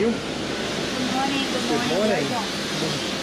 you. Good morning, good Good morning.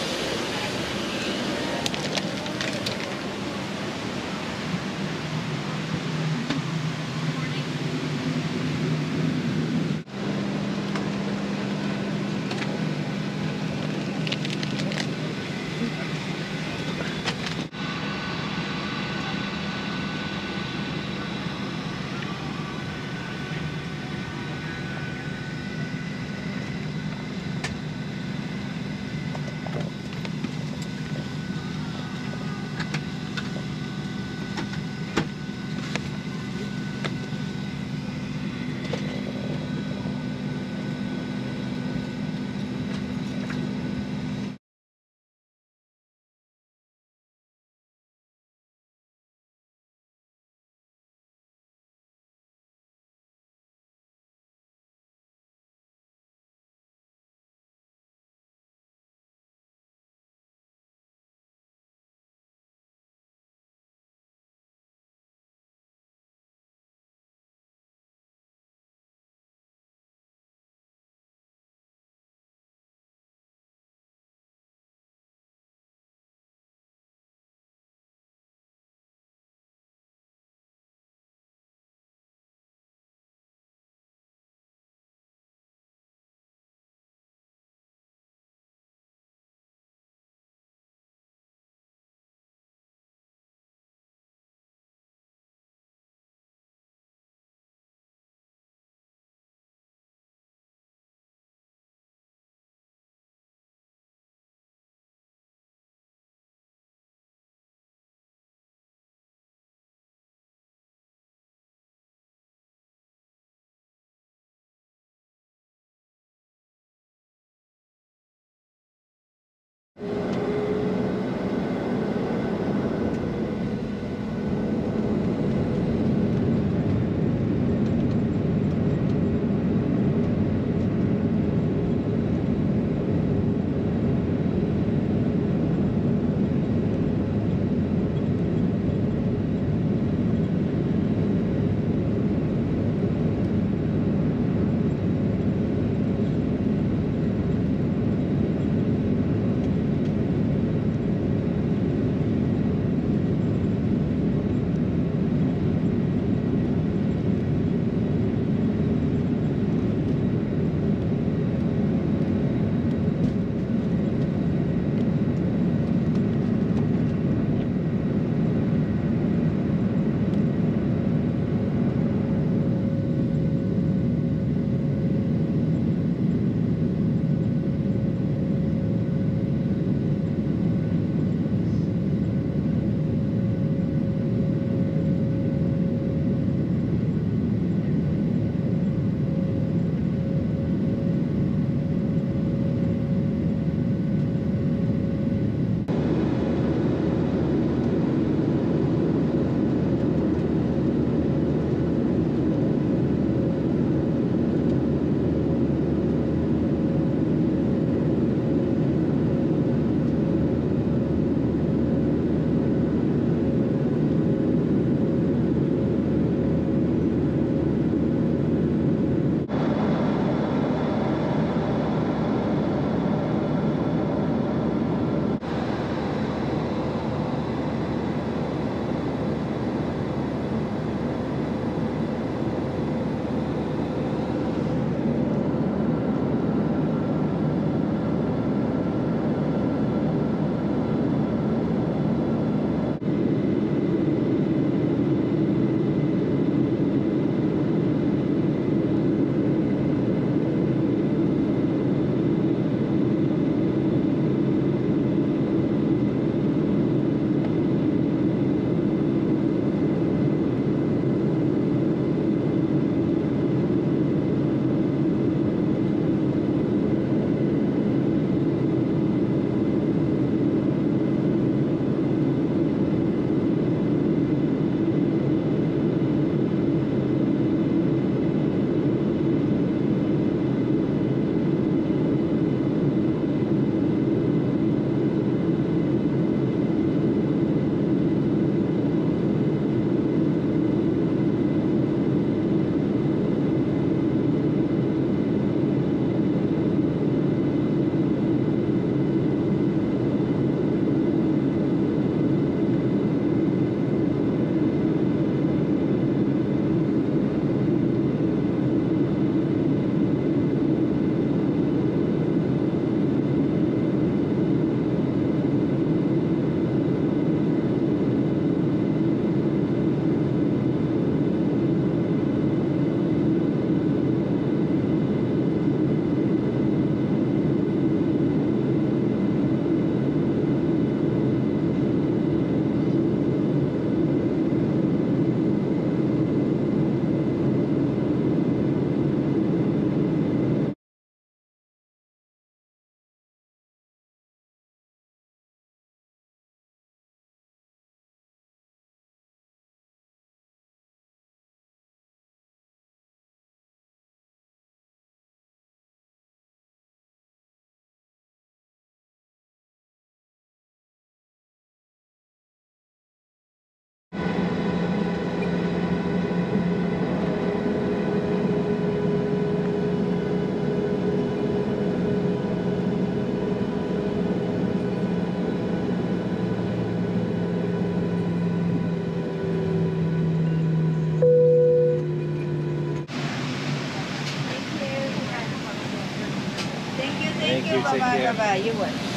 you take care. Bye-bye, bye-bye. You win.